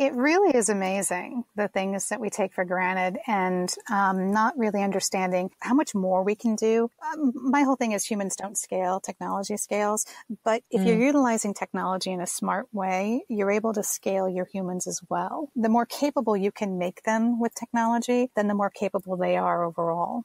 it really is amazing the things that we take for granted and um, not really understanding how much more we can do. Um, my whole thing is humans don't scale, technology scales. But if mm. you're utilizing technology in a smart way, you're able to scale your humans as well. The more capable you can make them with technology, then the more capable they are overall.